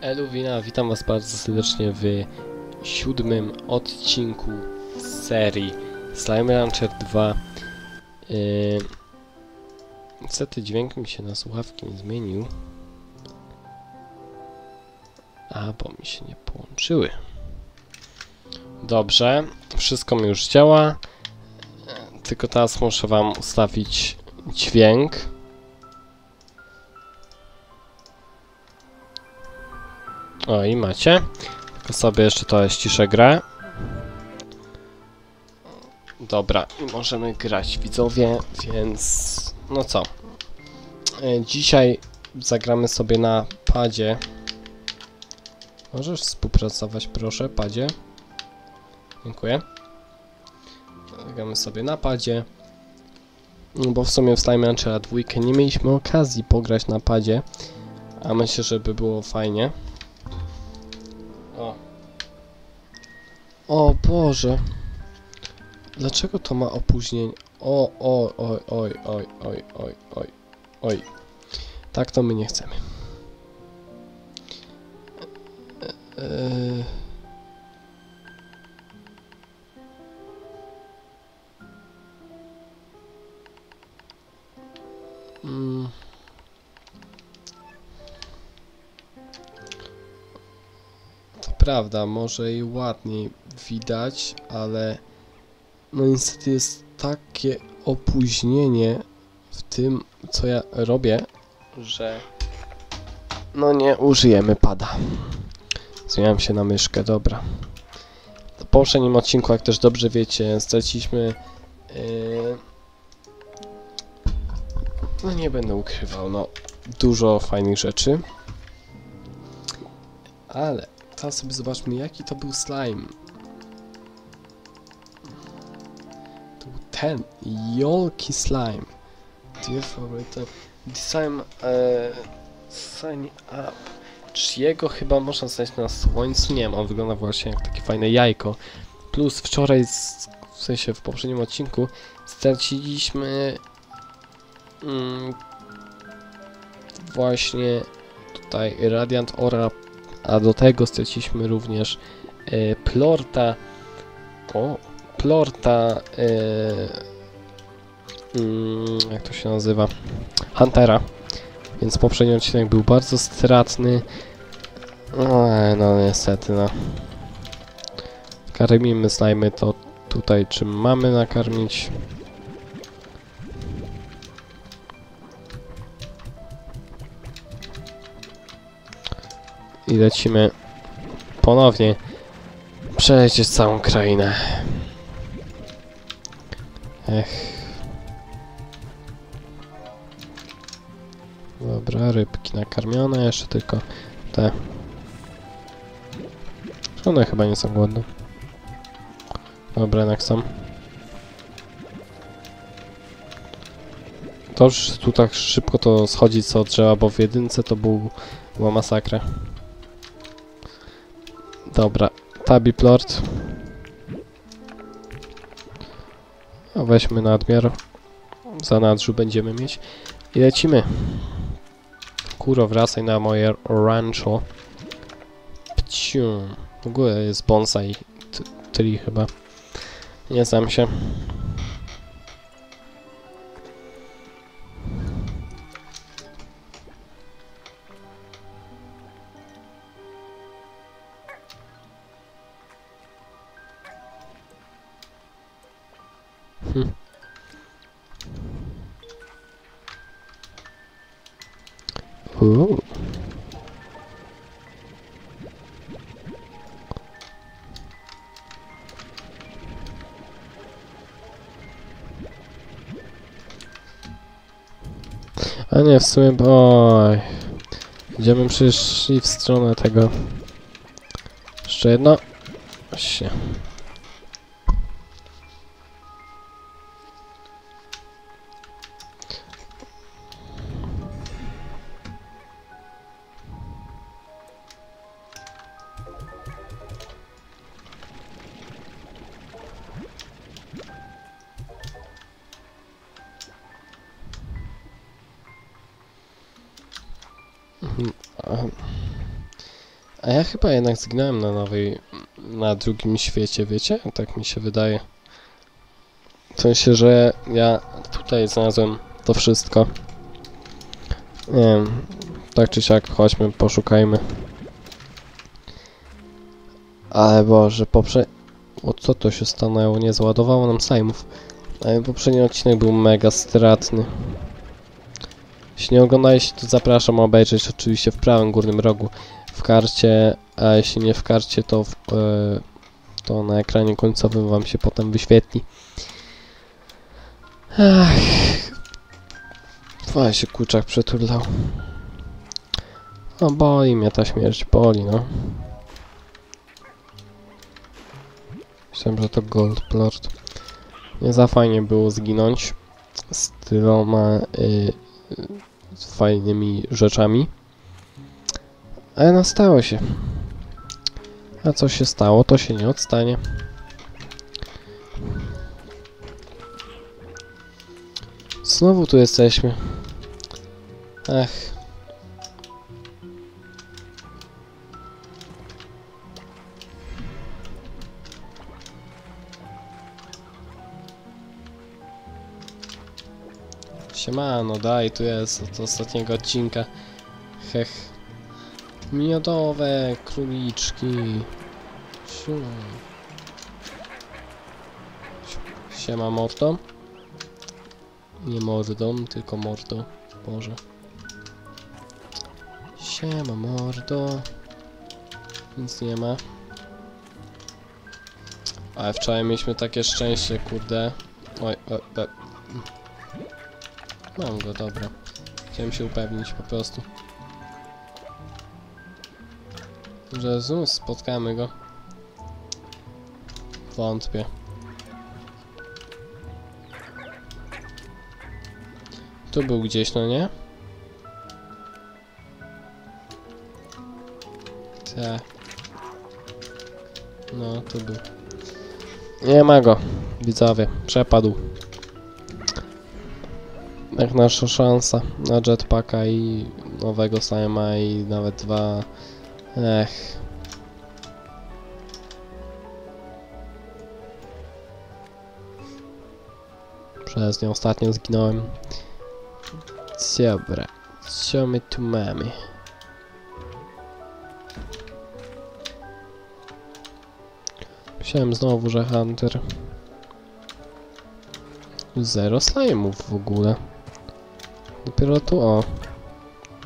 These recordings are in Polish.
Eluwina, witam was bardzo serdecznie w siódmym odcinku serii Slime Rancher 2. Yy... Niestety dźwięk mi się na słuchawki nie zmienił. A, bo mi się nie połączyły. Dobrze, wszystko mi już działa. Tylko teraz muszę wam ustawić dźwięk. O i macie. Tylko sobie jeszcze to ściszę grę. Dobra, i możemy grać widzowie, więc no co. E, Dzisiaj zagramy sobie na padzie. Możesz współpracować proszę, padzie. Dziękuję. Zagramy sobie na padzie. No Bo w sumie w Slime Ranchera dwójkę nie mieliśmy okazji pograć na padzie. A myślę, że by było fajnie. O Boże. Dlaczego to ma opóźnienie? O, o, oj, oj, oj, oj, oj, oj, oj. Tak to my nie chcemy. Eee. Mm. Prawda, może i ładniej widać, ale no niestety jest takie opóźnienie w tym, co ja robię, że no nie użyjemy pada. Zmieniam się na myszkę, dobra. W poprzednim odcinku, jak też dobrze wiecie, straciliśmy yy, no nie będę ukrywał, no dużo fajnych rzeczy. Ale teraz sobie zobaczmy, jaki to był slime. To był ten, Jolki Slime. Favorite, this time e, sign up. Czy jego chyba można znaleźć na słońcu? Nie wiem, on wygląda właśnie jak takie fajne jajko. Plus wczoraj, z, w sensie w poprzednim odcinku, straciliśmy mm, właśnie tutaj Radiant Ora, a do tego straciliśmy również e, Plorta. O, Plorta. E, mm, jak to się nazywa? Huntera. Więc poprzedni odcinek był bardzo stratny. No, no niestety, no. Karmimy slajmy to tutaj, czym mamy nakarmić. I lecimy ponownie przejść całą krainę. Ech. Dobra, rybki nakarmione, jeszcze tylko te. One chyba nie są głodne. Dobra, jednak są. To już tu tak szybko to schodzi co trzeba, bo w jedynce to był, była masakra. Dobra, Tabi Plort. A weźmy nadmiar. Za nadrzu będziemy mieć. I lecimy. Kuro, wracaj na moje rancho. Pciu. W ogóle jest bonsai tree chyba. Nie znam się. Hm. Uuu. A nie, w sumie, oj. Idziemy przecież i w stronę tego. Jeszcze jedno. Właśnie. A- ja chyba jednak zginąłem na nowej, na drugim świecie, wiecie? Tak mi się wydaje. W sensie, że ja tutaj znalazłem to wszystko. Nie wiem, tak czy siak, chodźmy, poszukajmy. Ale Boże, poprze... O co to się stanęło? Nie załadowało nam slajmów. Ale poprzedni odcinek był mega stratny. Jeśli nie oglądaliście, to zapraszam obejrzeć oczywiście w prawym górnym rogu w karcie, a jeśli nie w karcie, to, w, e, to na ekranie końcowym wam się potem wyświetli. Ach. Fajnie się kurczak przeturlał. No boli mnie ta śmierć, boli no. Myślałem, że to Gold Plort. Nie za fajnie było zginąć z tyloma y, fajnymi rzeczami. Ale no stało się. A co się stało, to się nie odstanie. Znowu tu jesteśmy. Ach. Siemano, daj, tu jest od ostatniego odcinka. Hech. Miodowe króliczki. Siu. Siema mordo. Nie mordą, tylko mordo. Boże. Siema mordo. Nic nie ma. Ale wczoraj mieliśmy takie szczęście, kurde. Oj, oj, oj. Mam go, dobra. Chciałem się upewnić po prostu. Znów spotkamy go. Wątpię. Tu był gdzieś, no nie? Te. No, tu był. Nie ma go. Widzowie, przepadł. Jak nasza szansa na jetpacka i nowego Sama i nawet dwa... Ech. Przez nią ostatnio zginąłem. Dobra. Co my tu mamy? Myślałem znowu, że Hunter. Zero slime'ów w ogóle. Dopiero tu, o.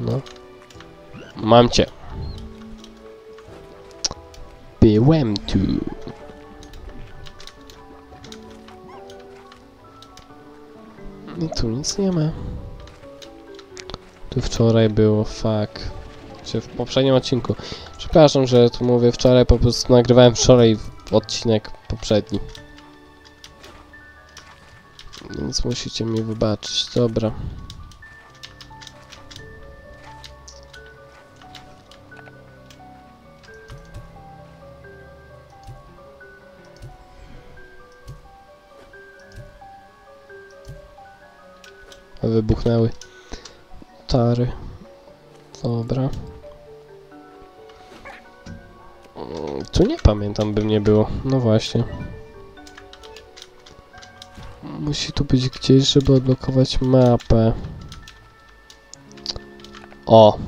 No. Mam cię. Byłem tu. I tu nic nie ma. Tu wczoraj było, fuck. Czy w poprzednim odcinku. Przepraszam, że tu mówię wczoraj, po prostu nagrywałem wczoraj odcinek poprzedni. Więc musicie mi wybaczyć, dobra. Wybuchnęły. Tary. Dobra. Mm, Tu nie pamiętam, by nie było. No właśnie. Musi tu być gdzieś, żeby odblokować mapę. O!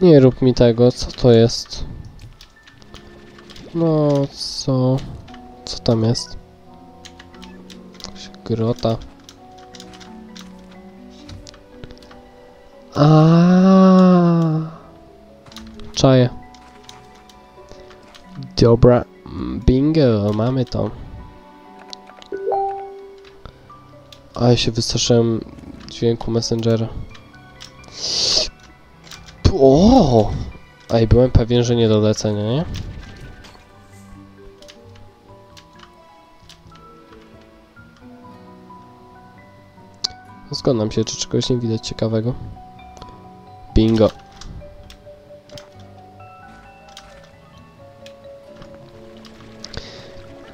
Nie rób mi tego, co to jest? No, co? Co tam jest? Jakaś grota. A. Czaję. Dobra. Bingo, mamy to. A ja się wystraszyłem dźwięku Messengera. O! Ej, byłem pewien, że nie do lecenia, nie? Zgadzam się, czy czegoś nie widać ciekawego. Bingo.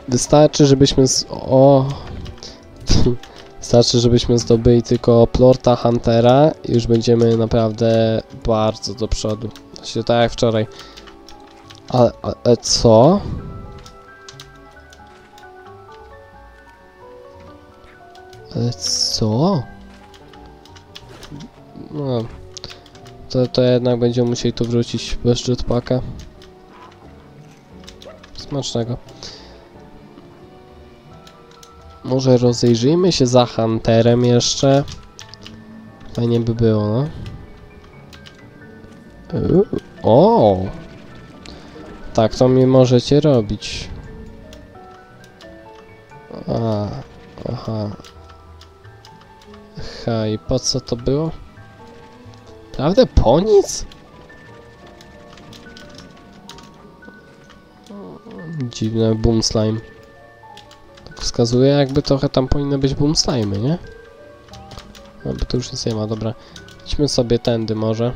Wystarczy, żebyśmy z... O... Wystarczy, żebyśmy zdobyli tylko Plorta Huntera i już będziemy naprawdę bardzo do przodu. Się tak jak wczoraj. Ale, ale co? Ale co? No. To, to jednak będziemy musieli tu wrócić bez jetpacka. Smacznego. Może rozejrzyjmy się za Hunterem jeszcze. Fajnie by było, no. Uuu, O! Tak to mi możecie robić. A, aha. Ha, i po co to było? Prawda? Po nic? Dziwne boom slime. Tak wskazuje, jakby trochę tam powinny być boom slime, nie? No, bo to już nic nie ma, dobra. Idźmy sobie tędy może.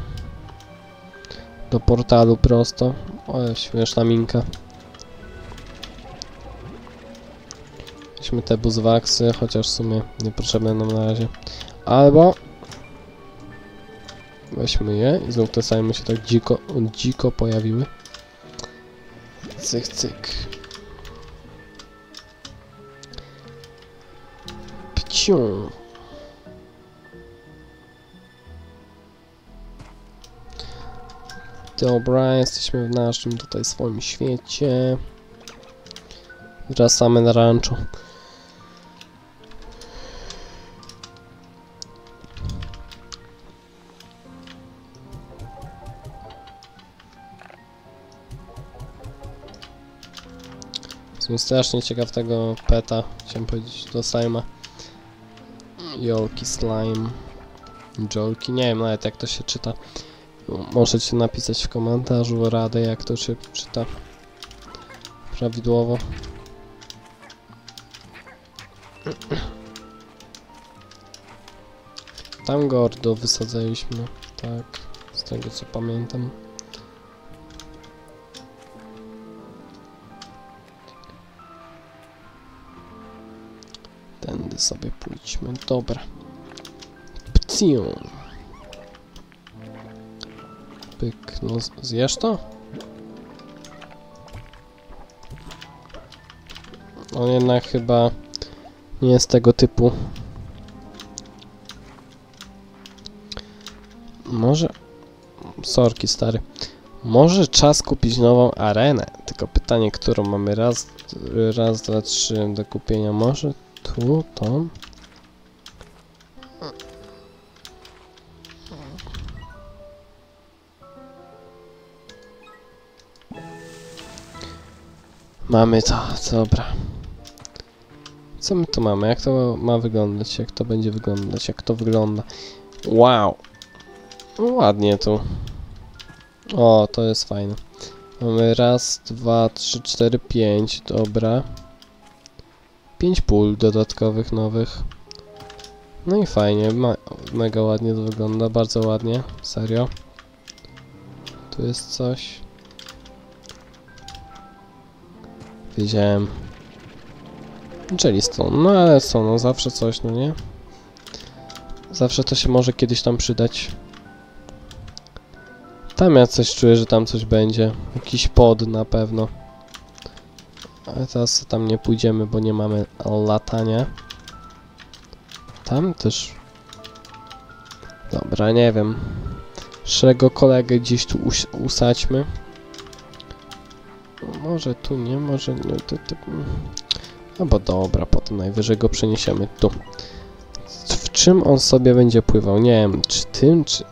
Do portalu prosto. O, śmieszna minka. Weźmy te buzwaksy, chociaż w sumie niepotrzebne nam na razie. Albo... Weźmy je i znów te same się tak dziko, dziko pojawiły. Cyk, cyk. Pciu. Dobra, jesteśmy w naszym tutaj swoim świecie. Wracamy na rancho. Jestem strasznie ciekaw tego peta, chciałem powiedzieć, do Slime'a. Jolki Slime. Jolki, nie wiem nawet jak to się czyta. Możecie napisać w komentarzu radę jak to się czyta prawidłowo. Tam gordo wysadzaliśmy, tak, z tego co pamiętam. Sobie pójdźmy, dobra. Pciu. Pyk, no zjesz to? On jednak chyba nie jest tego typu. Może... Sorki stary. Może czas kupić nową arenę. Tylko pytanie, którą mamy raz, raz, dwa, trzy do kupienia. Może tu, tą? Mamy to, dobra. Co my tu mamy? Jak to ma wyglądać? Jak to będzie wyglądać? Jak to wygląda? Wow! Ładnie tu. O, to jest fajne. Mamy raz, dwa, trzy, cztery, pięć. Dobra. Pięć pól dodatkowych, nowych. No i fajnie, mega ładnie to wygląda, bardzo ładnie, serio. Tu jest coś. Wiedziałem. Jellystone, no ale co, no zawsze coś, no nie? Zawsze to się może kiedyś tam przydać. Tam ja coś czuję, że tam coś będzie. Jakiś pod na pewno. Ale teraz tam nie pójdziemy, bo nie mamy latania. Tam też... Dobra, nie wiem. Szego kolegę gdzieś tu us usadźmy. Może tu nie, może nie. Tu, tu. No bo dobra, potem najwyżej go przeniesiemy tu. W czym on sobie będzie pływał? Nie wiem, czy tym, czy...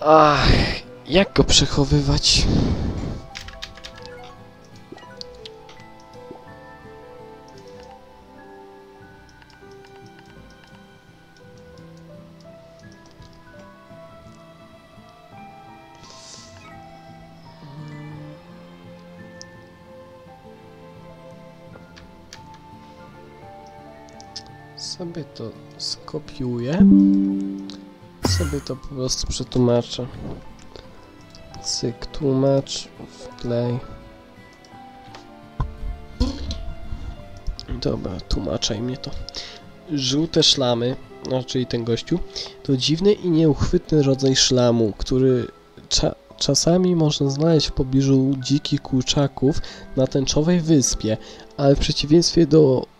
Ach, jak go przechowywać? Sobie to skopiuję. Sobie to po prostu przetłumaczę. Cyk, tłumacz, wklej. Dobra, tłumaczaj mnie to. Żółte szlamy, no czyli ten gościu, to dziwny i nieuchwytny rodzaj szlamu, który cza czasami można znaleźć w pobliżu dzikich kurczaków na tęczowej wyspie, ale w przeciwieństwie do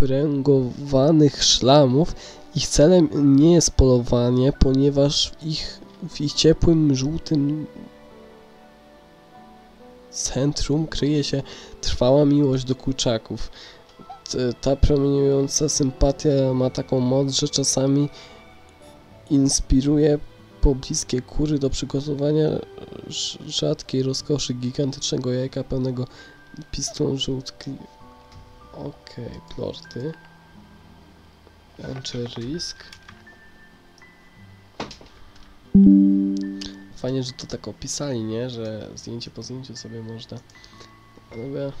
pręgowanych szlamów, ich celem nie jest polowanie, ponieważ w ich, w ich ciepłym, żółtym centrum kryje się trwała miłość do kurczaków. Ta promieniująca sympatia ma taką moc, że czasami inspiruje pobliskie kury do przygotowania rzadkiej rozkoszy gigantycznego jajka pełnego pistonu żółtki. Okej, plorty. Enter risk. Fajnie, że to tak opisali, nie? Że zdjęcie po zdjęciu sobie można. Ale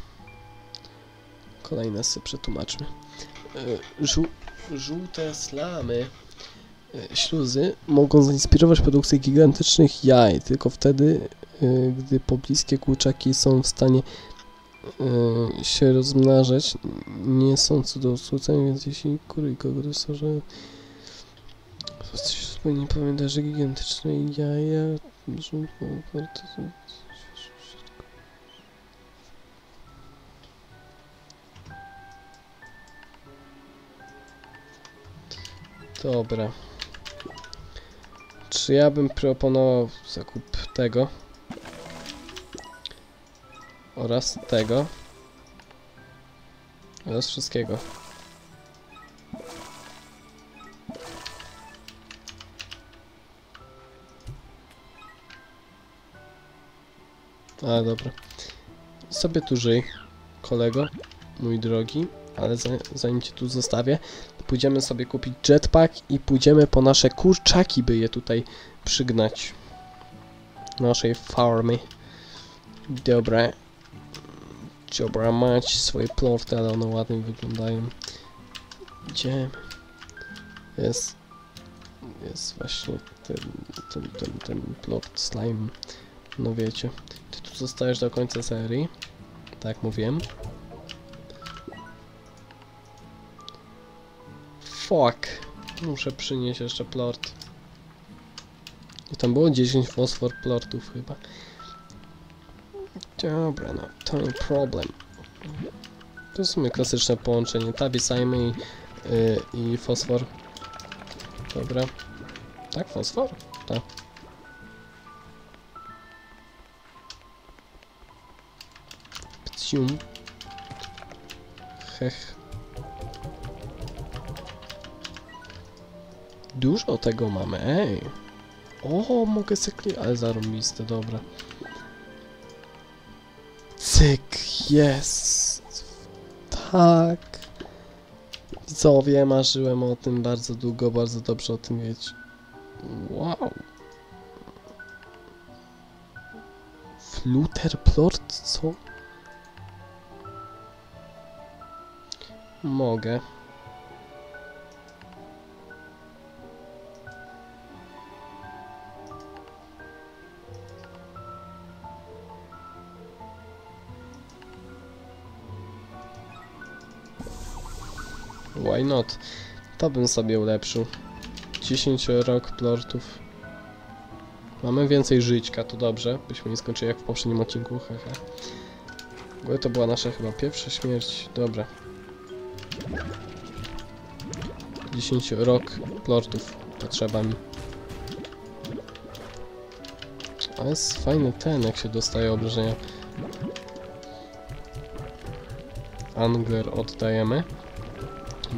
kolejne sobie przetłumaczmy. E, Żół żółte slamy e, śluzy mogą zainspirować produkcję gigantycznych jaj, tylko wtedy, e, gdy pobliskie kurczaki są w stanie się rozmnażać, nie są cudotwórcami, więc jeśli kury i kogo że Coś zupełnie pamięta, że gigantyczne jaja żółtą kartę Dobra. Czy ja bym proponował zakup tego? Oraz tego. Oraz wszystkiego. A, dobra. Sobie tu żyj, kolego, mój drogi, ale za, zanim cię tu zostawię, pójdziemy sobie kupić jetpack i pójdziemy po nasze kurczaki, by je tutaj przygnać. Naszej farmy. Dobra. Dobra, mać swoje plorty, ale one ładnie wyglądają. Idziemy. Jest. Jest właśnie ten, ten, ten, ten plot slime. No wiecie. Ty tu zostajesz do końca serii. Tak mówiłem. Fuck. Muszę przynieść jeszcze plort. I tam było 10 fosfor plortów chyba. Dobra, no to nie problem. To w sumie klasyczne połączenie. Tabisajmy i, yy, i fosfor. Dobra. Tak, fosfor? Tak. Pcium. Hech. Dużo tego mamy, ej. O, mogę sekli... Ale zarąbiste, dobra. Cyk, jest. Tak. Widzowie, marzyłem o tym bardzo długo, bardzo dobrze o tym wiecie. Wow. Fluter plort, co? Mogę. Why not? To bym sobie ulepszył. 10 rok plortów. Mamy więcej żyćka, to dobrze. Byśmy nie skończyli jak w poprzednim odcinku, hehe. Bo to była nasza chyba pierwsza śmierć. Dobra. 10 rok plortów potrzeba mi. Ale jest fajny ten, jak się dostaje obrażenia. Angler oddajemy.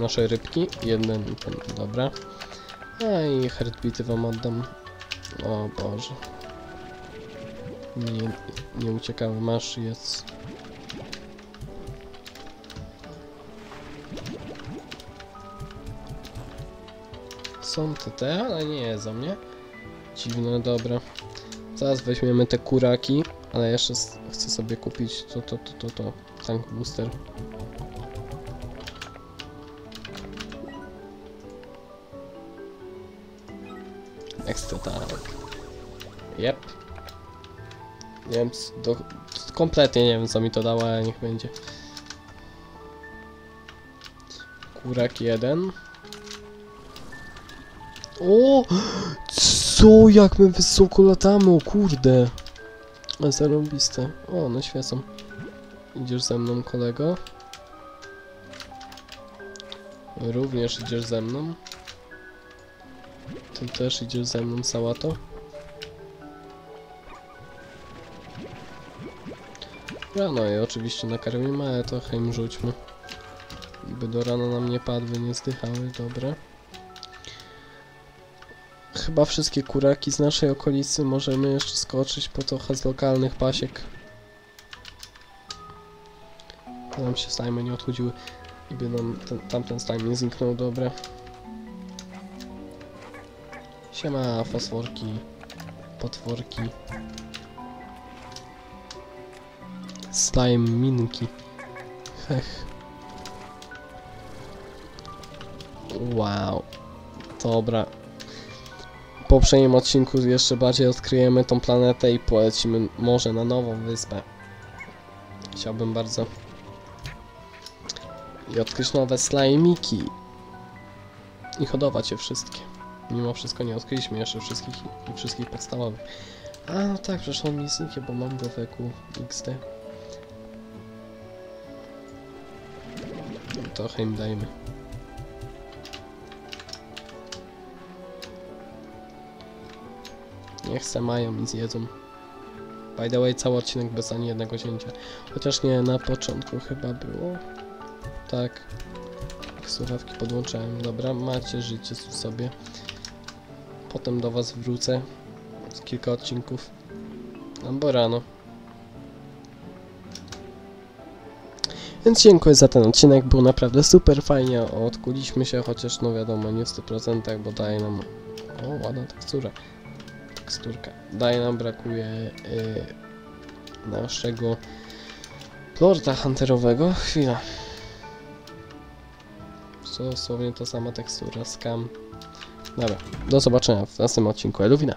Nasze rybki. Jeden ten, dobra. A i heartbeaty wam oddam. O Boże. Nie, nie uciekały, masz, jest. Są te te, ale nie jedzą, nie? Dziwne, dobra. Zaraz weźmiemy te kuraki, ale jeszcze chcę sobie kupić to, to, to, to, to. Tank booster. Ekstra tank. Jep. Nie wiem, do, kompletnie nie wiem co mi to dało, ale niech będzie. Kurak jeden. O! Co? Jak my wysoko latamy, o kurde. Zarąbiste. O, one świecą. Idziesz ze mną, kolego? Również idziesz ze mną? Ty też idziesz ze mną, sałato? Rano je oczywiście nakarmimy, ale trochę im rzućmy. By do rana nam nie padły, nie zdychały, dobra. Chyba wszystkie kuraki z naszej okolicy możemy jeszcze skoczyć po trochę z lokalnych pasiek. To nam się stajmy nie odchudziły i by nam ten, tamten stajm nie zniknął, dobra. Siema, fosforki, potworki. Stajm minki. Hech. Wow. Dobra. W poprzednim odcinku jeszcze bardziej odkryjemy tą planetę i polecimy może na nową wyspę. Chciałbym bardzo. I odkryć nowe slajmiki. I hodować je wszystkie. Mimo wszystko nie odkryliśmy jeszcze wszystkich i wszystkich podstawowych. A no tak, przecież on mi zniknie, bo mam w EQ XD. Trochę im dajmy. Niech se mają i zjedzą. By the way, cały odcinek bez ani jednego cięcia. Chociaż nie, na początku chyba było. Tak. Słuchawki podłączałem. Dobra, macie życie sobie. Potem do was wrócę. Z kilka odcinków. Albo rano. Więc dziękuję za ten odcinek, był naprawdę super fajnie, odkuliśmy się, chociaż no wiadomo, nie w 100%, bo daje nam... O, ładna tekstura. Teksturka. Daje nam, brakuje yy, naszego lorda hunterowego. Chwila. Dosłownie ta sama tekstura, skam. Dobra, do zobaczenia w następnym odcinku Eluwina.